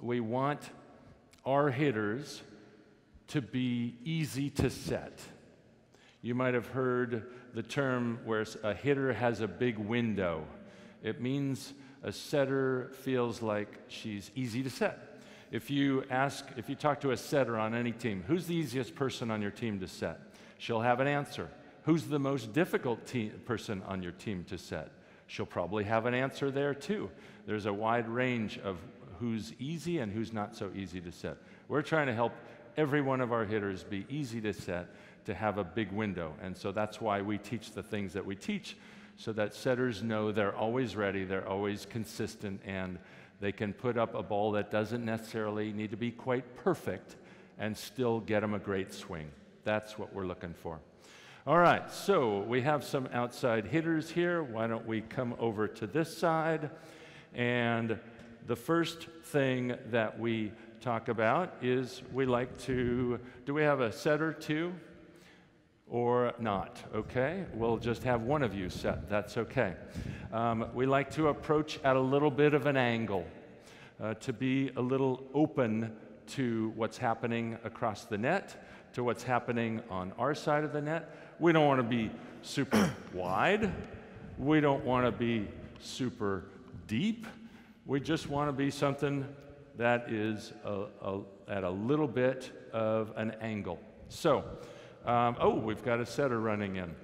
we want our hitters to be easy to set. You might have heard the term where a hitter has a big window. It means a setter feels like she's easy to set. If you ask, if you talk to a setter on any team, who's the easiest person on your team to set? She'll have an answer. Who's the most difficult te- person on your team to set? She'll probably have an answer there too. There's a wide range of who's easy and who's not so easy to set. We're trying to help every one of our hitters be easy to set to have a big window. And so that's why we teach the things that we teach so that setters know they're always ready, they're always consistent, and they can put up a ball that doesn't necessarily need to be quite perfect and still get them a great swing. That's what we're looking for. All right, so we have some outside hitters here. Why don't we come over to this side? And the first thing that we talk about is we like to do we have a setter too? or not, okay? We'll just have one of you set, that's okay. Um, we like to approach at a little bit of an angle, uh, to be a little open to what's happening across the net, to what's happening on our side of the net. We don't want to be super wide, we don't want to be super deep. We just want to be something that is a, a, at a little bit of an angle. So, um, oh, we've got a setter running in.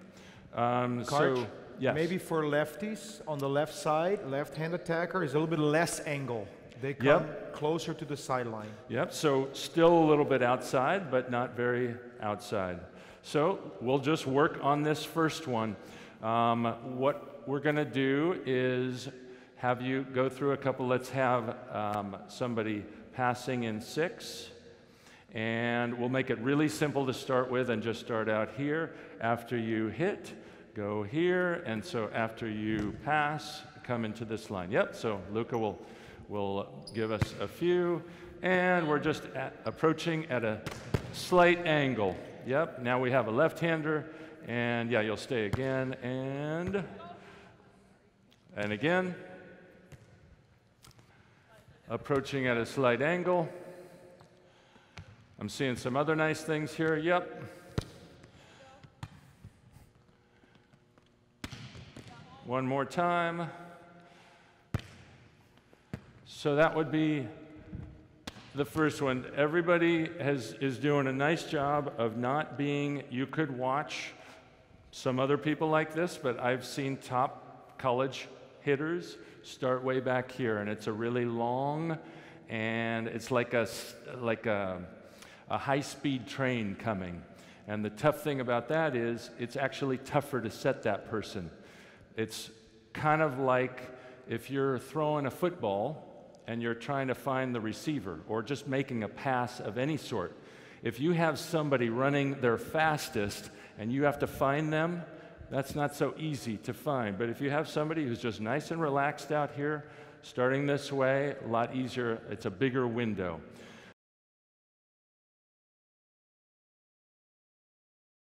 Um, so, yes. maybe for lefties on the left side, left-hand attacker is a little bit less angle. They come Yep. closer to the sideline. Yep, so still a little bit outside, but not very outside. So we'll just work on this first one. Um, what we're going to do is have you go through a couple. Let's have um, somebody passing in six. And we'll make it really simple to start with and just start out here. After you hit, go here. And so after you pass, come into this line. Yep, so Luca will, will give us a few. And we're just at, approaching at a slight angle. Yep, now we have a left hander. And yeah, you'll stay again and and again. Approaching at a slight angle. I'm seeing some other nice things here. Yep. One more time. So that would be the first one. Everybody has, is doing a nice job of not being, you could watch some other people like this, but I've seen top college hitters start way back here, and it's a really long, and it's like a, like a, a high speed train coming. And the tough thing about that is it's actually tougher to set that person. It's kind of like if you're throwing a football and you're trying to find the receiver or just making a pass of any sort. If you have somebody running their fastest and you have to find them, that's not so easy to find. But if you have somebody who's just nice and relaxed out here, starting this way, a lot easier, it's a bigger window.